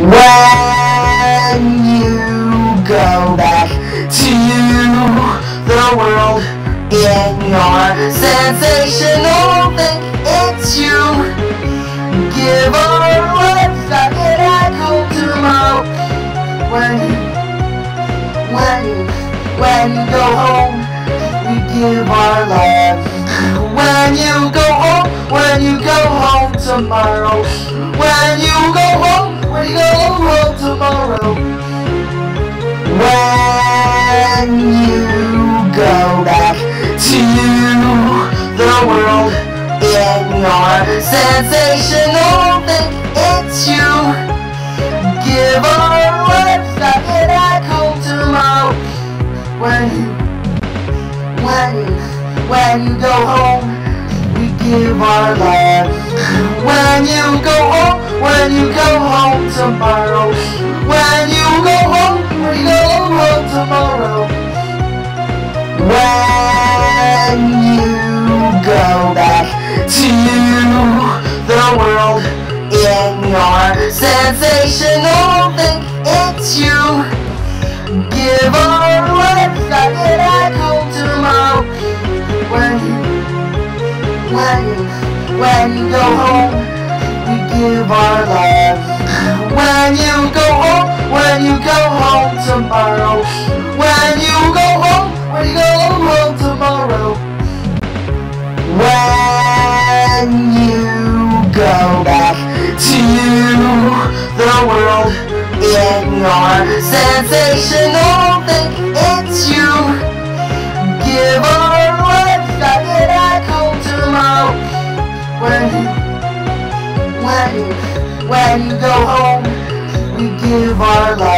When you go back to the world in your sensational thing, it's you. Give our lives back and I tomorrow. When you, when you, when you go home, we give our lives. When you go home, when you go home tomorrow. When you world in your sensational thing, it's you. Give our lives back and I tomorrow. When you, when you, when you go home, we give our lives. When you go home, when you go home tomorrow. When you go home, sensational thing, it's you. Give our lives back and I come tomorrow. When you, when you, when you go home, we give our lives. When you go home, when you go home tomorrow. When you go home, when you go home tomorrow. When you go in your sensational thing, it's you. Give our lives back and I come tomorrow. When you, when you, when you go home, we give our lives.